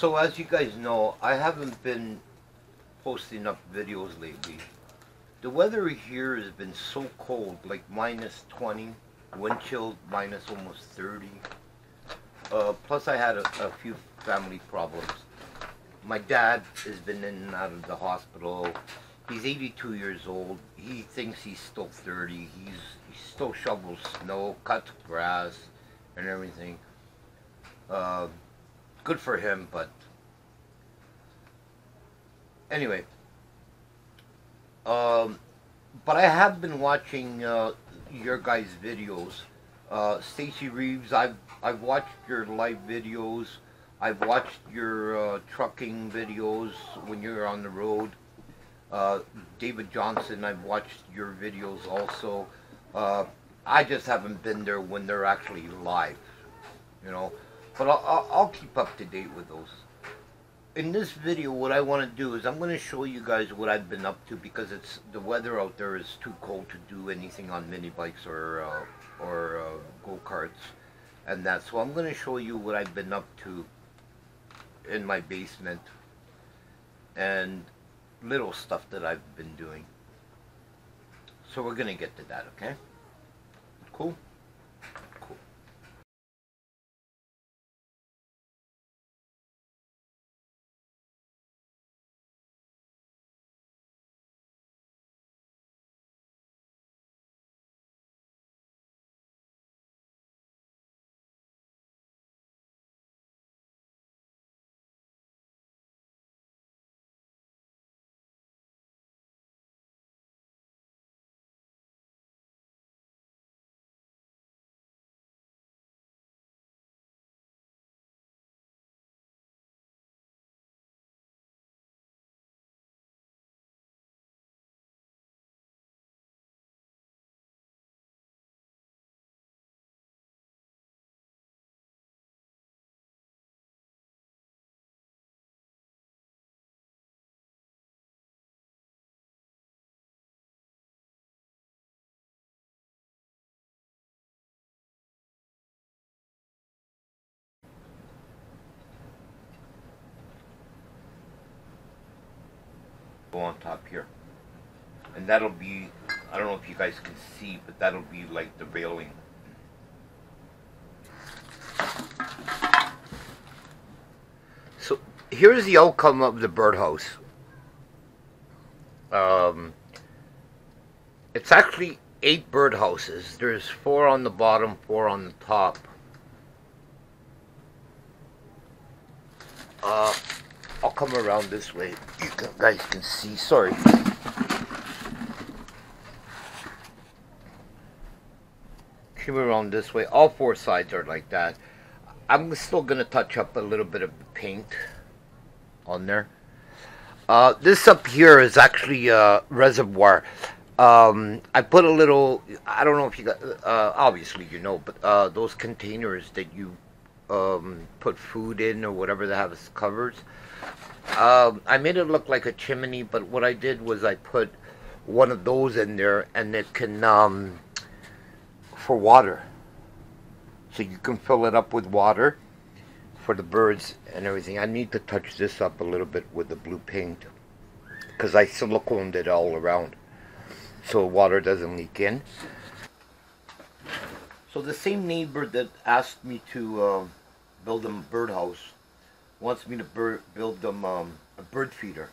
So as you guys know, I haven't been posting up videos lately. The weather here has been so cold, like minus 20, wind chill minus almost 30. Uh, plus I had a, a few family problems. My dad has been in and out of the hospital. He's 82 years old. He thinks he's still 30. He's he still shovels snow, cuts grass, and everything. Uh, good for him, but anyway. Um, but I have been watching uh, your guys' videos. Uh, Stacy Reeves, I've I've watched your live videos. I've watched your uh, trucking videos when you're on the road. Uh, David Johnson, I've watched your videos also. Uh, I just haven't been there when they're actually live, you know. But I'll, I'll, keep up to date with those. In this video, what I want to do is I'm going to show you guys what I've been up to because it's the weather out there is too cold to do anything on mini bikes or uh, or uh, go karts and that. So I'm going to show you what I've been up to in my basement and little stuff that I've been doing. So we're going to get to that, okay? Cool. Go on top here. And that'll be, I don't know if you guys can see, but that'll be like the railing. So here's the outcome of the birdhouse. Um, it's actually eight birdhouses. There's four on the bottom, four on the top. Uh, come around this way. You guys can see. Sorry. Come around this way. All four sides are like that. I'm still going to touch up a little bit of paint on there. Uh, this up here is actually a reservoir. Um, I put a little, I don't know if you got, uh, obviously you know, but uh, those containers that you um, put food in or whatever that have covers. Um, I made it look like a chimney, but what I did was I put one of those in there, and it can um, for water. So you can fill it up with water for the birds and everything. I need to touch this up a little bit with the blue paint because I siliconed it all around so water doesn't leak in. So the same neighbor that asked me to uh, build them a birdhouse wants me to build them um, a bird feeder.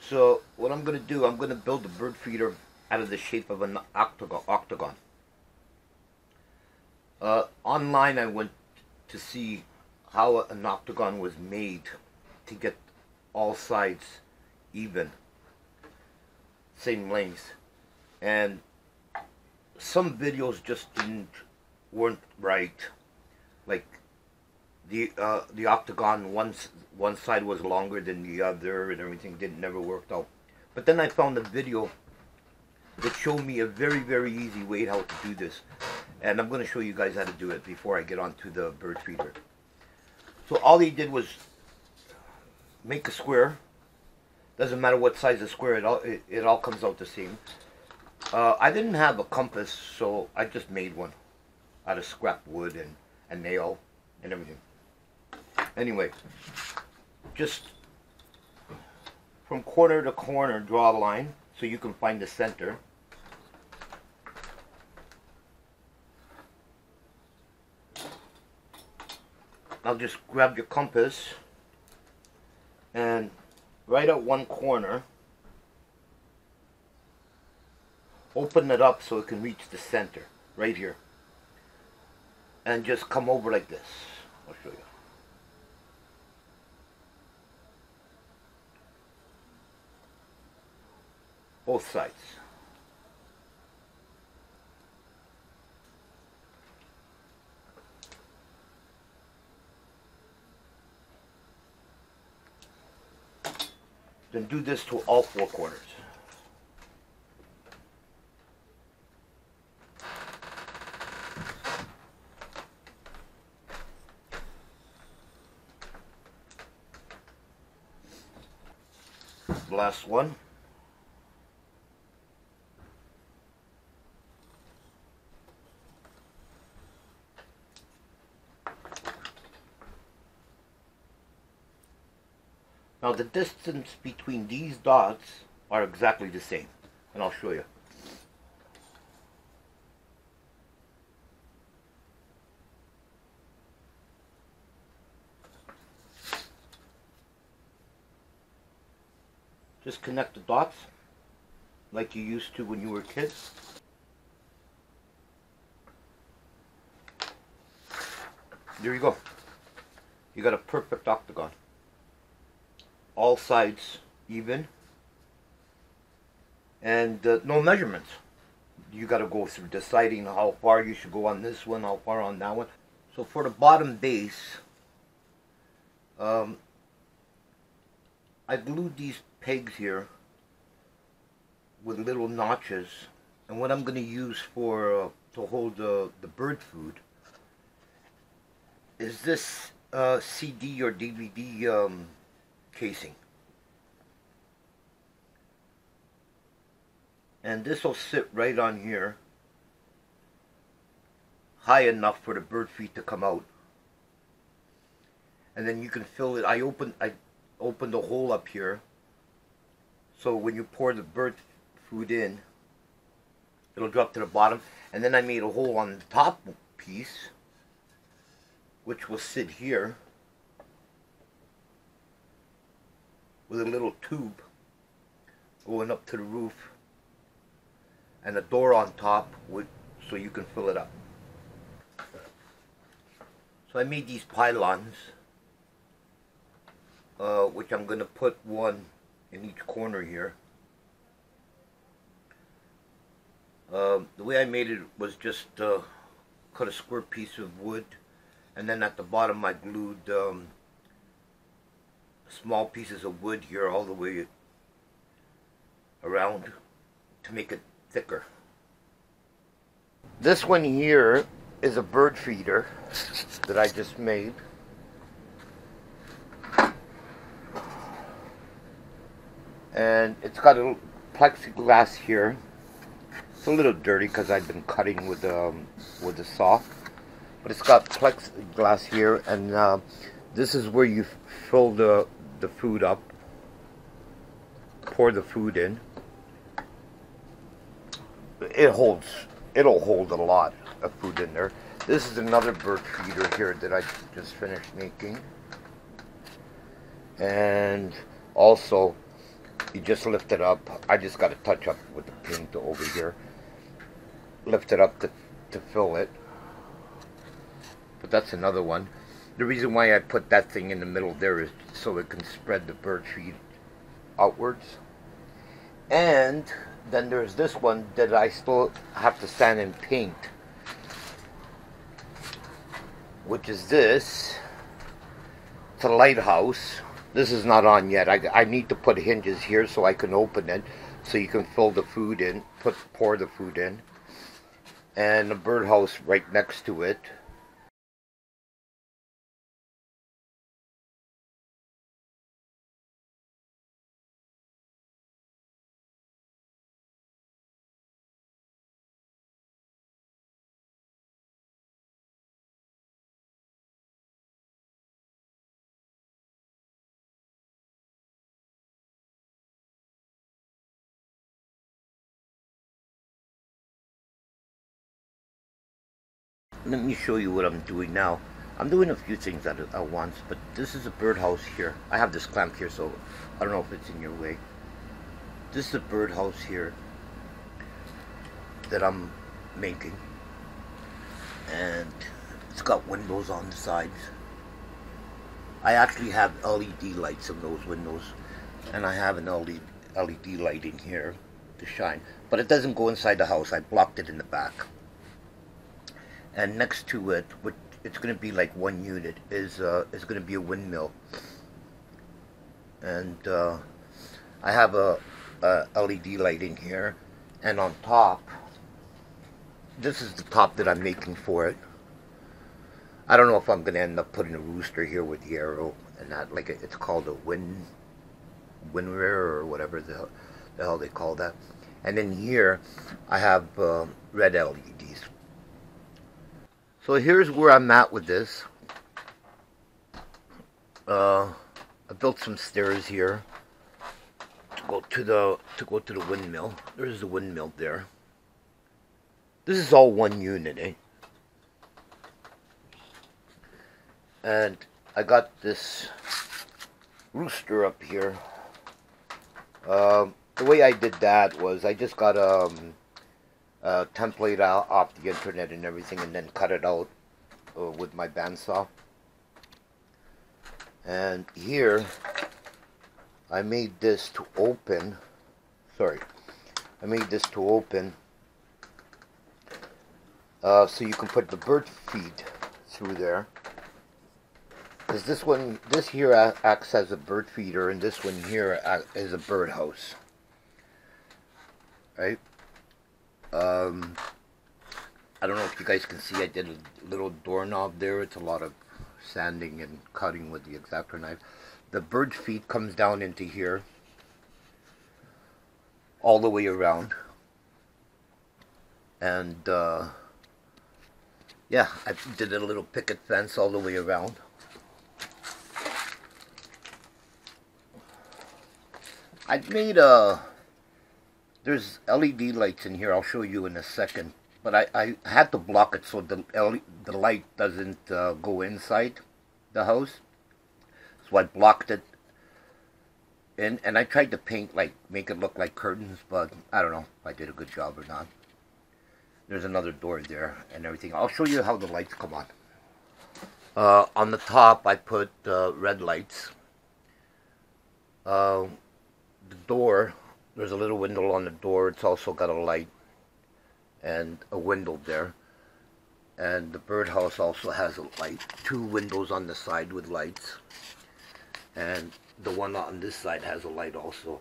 So what I'm going to do, I'm going to build a bird feeder out of the shape of an octagon. octagon. Uh, online I went to see how an octagon was made to get all sides even, same length. And some videos just didn't, weren't right. Like the uh, the octagon one one side was longer than the other and everything didn't never worked out. But then I found a video that showed me a very very easy way how to do this, and I'm going to show you guys how to do it before I get on to the bird feeder. So all he did was make a square. Doesn't matter what size the square, it all it, it all comes out the same. Uh, I didn't have a compass, so I just made one out of scrap wood and a nail and everything. Anyway, just from corner to corner, draw a line so you can find the center. I'll just grab your compass and right at one corner, open it up so it can reach the center, right here. And just come over like this. I'll show you. Both sides. Then do this to all four corners. Last one. The distance between these dots are exactly the same. And I'll show you. Just connect the dots like you used to when you were kids. There you go. You got a perfect octagon all sides even and uh, no measurements. You got to go through deciding how far you should go on this one how far on that one. So for the bottom base um, I glued these pegs here with little notches and what I'm going to use for uh, to hold the, the bird food is this uh, CD or DVD um, casing. And this will sit right on here, high enough for the bird feed to come out. And then you can fill it. I open I opened the hole up here, so when you pour the bird food in, it'll drop to the bottom. And then I made a hole on the top piece, which will sit here. With a little tube going up to the roof and a door on top with, so you can fill it up. So I made these pylons uh, which I'm going to put one in each corner here. Um, the way I made it was just uh, cut a square piece of wood and then at the bottom I glued um, small pieces of wood here all the way around to make it thicker. This one here is a bird feeder that I just made. And it's got a plexiglass here. It's a little dirty because I've been cutting with um, with the saw. But it's got plexiglass here and uh, this is where you fill the the food up, pour the food in. It holds, it'll hold a lot of food in there. This is another bird feeder here that I just finished making. And also, you just lift it up. I just got to touch up with the paint over here. Lift it up to, to fill it. But that's another one. The reason why I put that thing in the middle there is so it can spread the bird feed outwards. And then there's this one that I still have to sand and paint. Which is this. It's a lighthouse. This is not on yet. I, I need to put hinges here so I can open it. So you can fill the food in. Put pour the food in. And a birdhouse right next to it. Let me show you what I'm doing now. I'm doing a few things at, at once, but this is a birdhouse here. I have this clamp here, so I don't know if it's in your way. This is a birdhouse here that I'm making. And it's got windows on the sides. I actually have LED lights in those windows. And I have an LED, LED light in here to shine. But it doesn't go inside the house. I blocked it in the back. And next to it, which it's going to be like one unit, is uh, is going to be a windmill. And uh, I have a, a LED light in here. And on top, this is the top that I'm making for it. I don't know if I'm going to end up putting a rooster here with the arrow and that, like it's called a wind, wind rear or whatever the, the hell they call that. And then here, I have uh, red LEDs. So here's where I'm at with this. Uh, I built some stairs here to go to the to go to the windmill. There's the windmill there. This is all one unit, eh? And I got this rooster up here. Um, the way I did that was I just got um, a template out off the internet and everything and then cut it out uh, with my bandsaw. And here, I made this to open. Sorry. I made this to open uh, so you can put the bird feed through there. Because this one, this here acts as a bird feeder, and this one here is a bird house. Right? Um, I don't know if you guys can see, I did a little doorknob there. It's a lot of sanding and cutting with the X-Acto knife. The bird feed comes down into here, all the way around. And, uh, yeah, I did a little picket fence all the way around. I made a, there's LED lights in here, I'll show you in a second. But I, I had to block it so the, LED, the light doesn't uh, go inside the house. So I blocked it in, and I tried to paint, like, make it look like curtains, but I don't know if I did a good job or not. There's another door there and everything. I'll show you how the lights come on. Uh, on the top, I put uh, red lights. Uh, the door, there's a little window on the door. It's also got a light and a window there. And the birdhouse also has a light. Two windows on the side with lights. And the one on this side has a light also.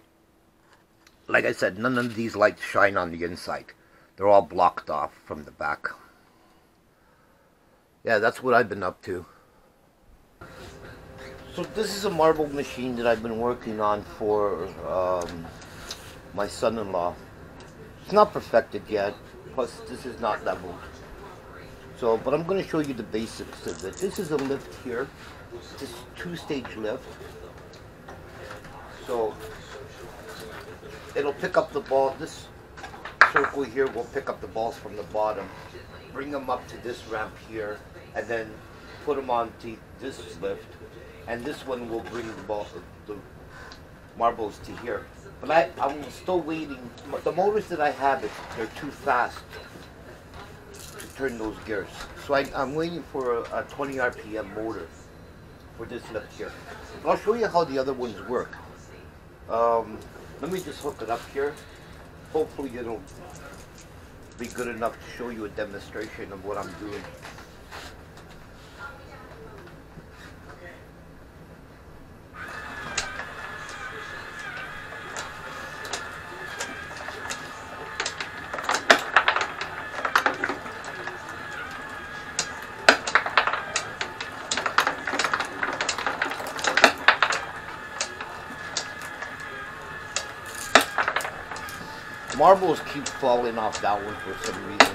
Like I said, none of these lights shine on the inside. They're all blocked off from the back. Yeah, that's what I've been up to. So this is a marble machine that I've been working on for um, my son-in-law. It's not perfected yet, plus this is not leveled. So, but I'm going to show you the basics of it. This is a lift here. This two-stage lift. So, it'll pick up the ball. This circle here will pick up the balls from the bottom, bring them up to this ramp here, and then put them onto this lift, and this one will bring the ball, the marbles to here. But I, I'm still waiting. The motors that I have, they're too fast to turn those gears. So I, am waiting for a, a 20 RPM motor for this lift here. But I'll show you how the other ones work. Um, let me just hook it up here hopefully it'll be good enough to show you a demonstration of what I'm doing. marbles keep falling off that one for some reason.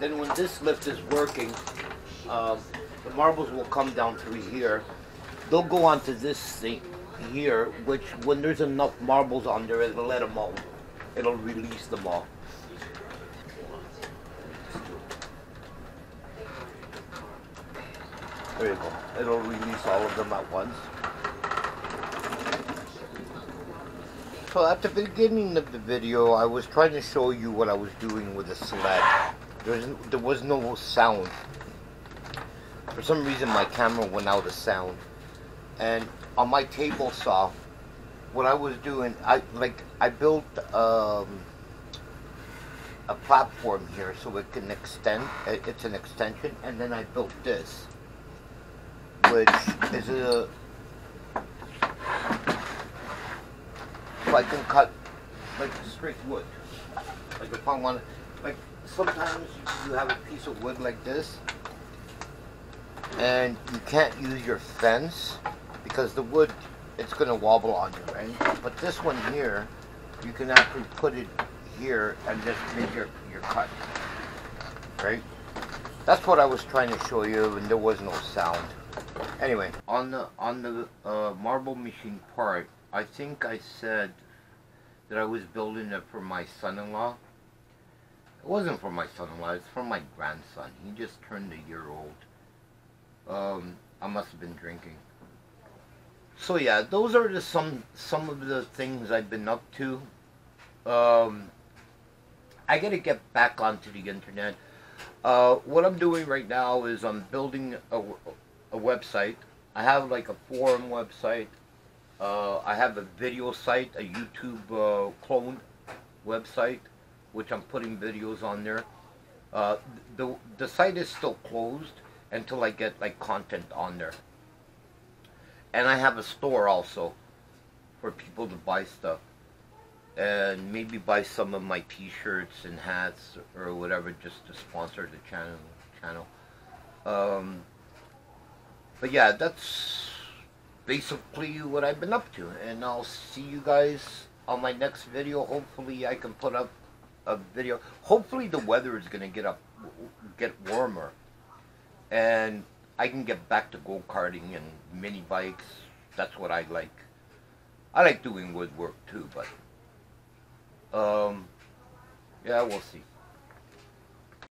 Then when this lift is working, um, the marbles will come down through here. They'll go onto this seat here, which when there's enough marbles on there, it'll let them all. It'll release them all. There you go. It'll release all of them at once. So at the beginning of the video, I was trying to show you what I was doing with the sled. There was, there was no sound. For some reason, my camera went out of sound. And on my table saw, what I was doing, I like I built um, a platform here so it can extend. It's an extension, and then I built this, which is a I can cut like straight wood. Like I want, like sometimes you have a piece of wood like this, and you can't use your fence because the wood it's going to wobble on you, right? But this one here, you can actually put it here and just make your, your cut, right? That's what I was trying to show you, and there was no sound. Anyway, on the on the uh, marble machine part, I think I said that I was building it for my son-in-law. It wasn't for my son-in-law, it's for my grandson. He just turned a year old. Um, I must have been drinking. So yeah, those are just some some of the things I've been up to. Um, I gotta get back onto the internet. Uh, what I'm doing right now is I'm building a, a website. I have like a forum website. Uh, I have a video site, a YouTube uh, clone website, which I'm putting videos on there. Uh, the the site is still closed until I get like content on there. And I have a store also for people to buy stuff and maybe buy some of my t-shirts and hats or whatever just to sponsor the channel channel um, but yeah that's basically what I've been up to and I'll see you guys on my next video. Hopefully I can put up a video. Hopefully the weather is gonna get up get warmer and I can get back to go-karting and mini bikes. That's what I like. I like doing woodwork too but um, yeah, we'll see.